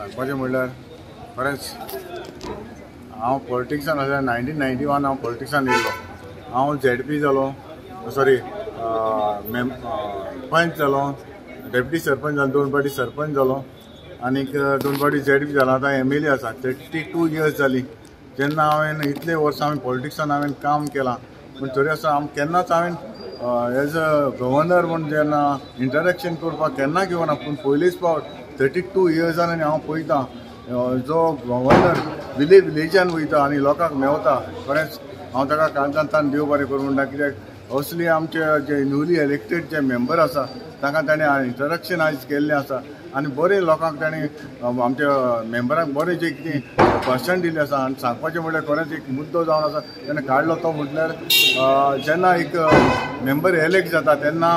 सांगपाचें म्हणल्यार खरेंच हांव पॉलिटिक्सान आसल्यार नायन्टीन नायन्टी वन हांव पॉलिटिक्सान येयलो. हांव झेड पी जालो सॉरी मेम पंच जालो डेप्युटी सरपंच जालो दोन पाटी सरपंच जालो आनीक दोन पाटी झेड पी जालो. आतां एम एल ए आसा थर्टी टू इयर्स जाली. जेन्ना हांवें इतले वर्सां हांवें पॉलिटिक्सान हांवें काम केलां पूण तरी आसतना हांव केन्नाच हांवें एज अ गव्हर्नर म्हूण जेन्ना इंटरेक्शन करपाक केन्ना घेवना पूण पयलीच फावट थर्टी टू इयर्सान आनी हांव पळयतां. जो गव्हर्नर विलेज विलेजान वयता आनी लोकांक मेवता खरेंच हांव ताका काळजांतान देव बरें करूं म्हणटा. कित्याक असली आमचे जे न्यूली इलेक्टेड जे मेंबर आसा ताका ताणें इंट्रडक्शन आयज केल्लें आसा. आनी बरें लोकांक ताणें आमच्या मेंबरांक बरें जें कितें भाशण दिल्लें आसा आनी सांगपाचें म्हणल्यार खरेंच एक मुद्दो जावन आसा. तेणें काडलो तो म्हटल्यार जेन्ना एक मेंबर एलेक्ट जाता तेन्ना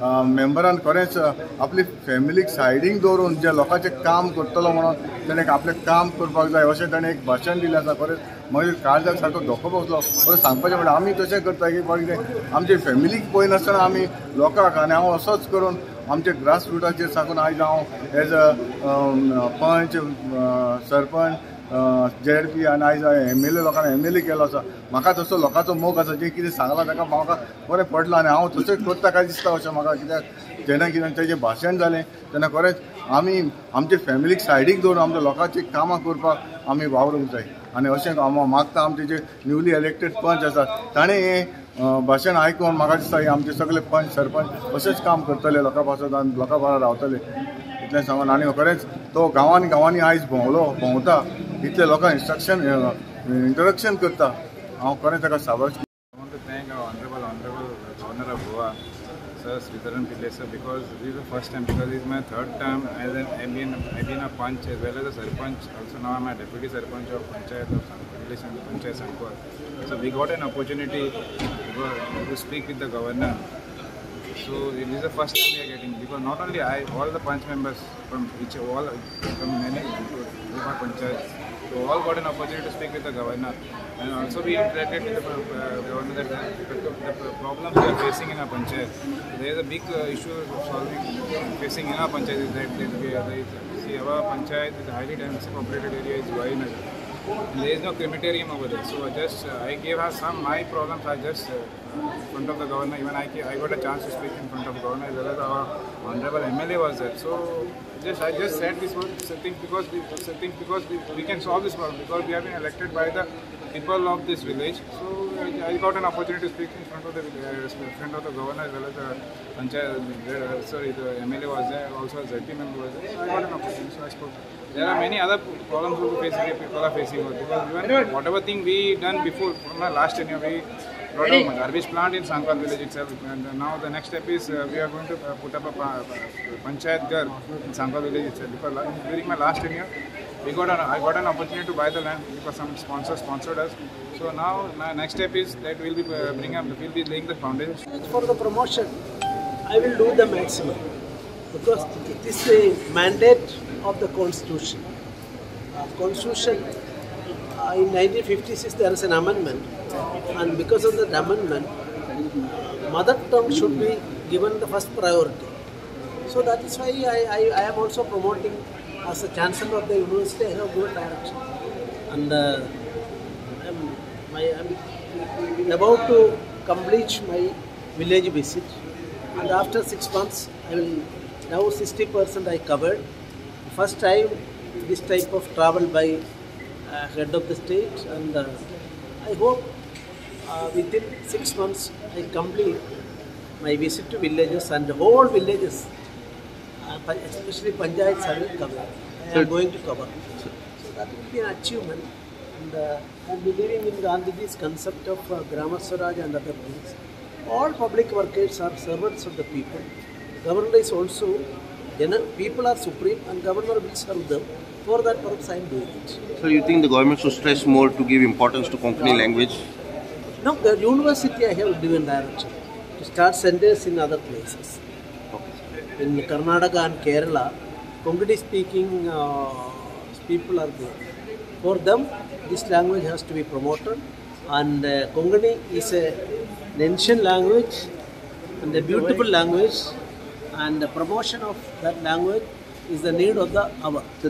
मेंबरान खरेंच आपली फॅमिलीक सायडीक दवरून जे लोकांचें काम करतलो म्हणून ताणें आपलें काम करपाक जाय अशें ताणें एक भाशण दिलें आसा. खरेंच मागीर काळजाक सारको धोको बसलो. बरें सांगपाचें म्हणटा आमी तशें करता की कितें आमचे फॅमिलीक पळयनासतना आमी लोकांक आनी हांव असोच करून आमचे ग्रासरुटाचेर साकून आयज हांव as a panch sarpanch Z P आनी आयज एम एल ए लोकांनी एम एल ए केलो आसा म्हाका तसो लोकांचो मोग आसा जें कितें सांगलां ताका म्हाका बरें पडलां आनी हांव तशेंच करता काय दिसता अशें म्हाका कित्याक जेन्ना कितें तेजें भाशण जालें तेन्ना खरेंच आमी आमचे फॅमिलीक सायडीक दवरून आमच्या लोकांची कामां करपाक आमी वावरूंक जाय. आनी अशें हांव मागता आमचे जे न्यूली इलेक्टेड पंच आसात ताणें हें भाशण आयकून म्हाका दिसता हे आमचे सगळे पंच सरपंच अशेंच काम करतले लोकां पासत आनी लोकां बरोबर रावतले. इतलें सांगून आनी खरेंच तो गांवांनी गांवांनी आयज भोंवलो भोंवता. इतले लोकांक इंस्ट्रक्शन इंट्रोडक्शन करता हांव खरें ताका साबास I want to thank our honorable, honorable governor of Goa, Sir Sridharan Pillai sir, because this is the first time, because this is my third term as an, I've been, I've been a punch as well as a sarpanch. Also now I'm a deputy sarpanch of Panchayat of Relation Panchayat Sankor. So we got an opportunity to, to speak with the governor. So this is the first time we are getting because not only I, all the punch members from each all from many Goa Panchayat, so all got an opportunity to speak with the governor. And also we interacted with the uh, governor that the, problems we are facing in our panchayat. There is a big uh, issue solving facing in our panchayat is that, that we that, our panchayat is highly densely populated area is Vainagar. There is no crematorium over there. So I just uh, I gave her some my problems. I just uh, in front of the governor. Even I, I got a chance to speak in front of the governor as well as our honorable MLA was there. So just I just said this one things because we things because we, we can solve this problem because we have been elected by the people of this village. So I, got an opportunity to speak in front of the uh, front of the governor as well as the panchayat. Uh, sorry, the MLA was there. Also, a ZP member was there. So I got an opportunity. So I spoke. There are many other problems we facing, people are facing because even whatever thing we done before from my last tenure, we brought a garbage plant in Sancoale village itself. And now the next step is uh, we are going to uh, put up a pa- panchayat gar in Sancoale village itself. Because during my last tenure, we got an, I got an opportunity to buy the land because some sponsors sponsored us. So now my next step is that we'll be uh, bring up, we'll be laying the foundation. for the promotion, I will do the maximum because it is the mandate of the constitution. Uh, constitution uh, in 1956 there is an amendment, and because of that amendment, uh, mother tongue should be given the first priority. So that is why I, I, I am also promoting as a chancellor of the university. I have given direction, and uh, I'm, my, I'm about to complete my village visit, and after six months, I will now 60% I covered. First time this type of travel by uh, head of the state, and uh, I hope uh, within six months I complete my visit to villages and whole villages, especially I will cover. I am going to cover. So that will be an achievement. And uh, I am believing in Gandhiji's concept of uh, Grama Swaraj and other things. All public workers are servants of the people. Governor is also, gener- people are supreme and governor will serve them. For that purpose I am doing it. So you think the government should stress more to give importance to Konkani language? No, the university I have given direction to start centers in other places. In Karnataka and Kerala, Konkani speaking uh, people are there. For them, this language has to be promoted, and uh, Konkani is a, an ancient language and a beautiful language, and the promotion of that language is the need of the hour.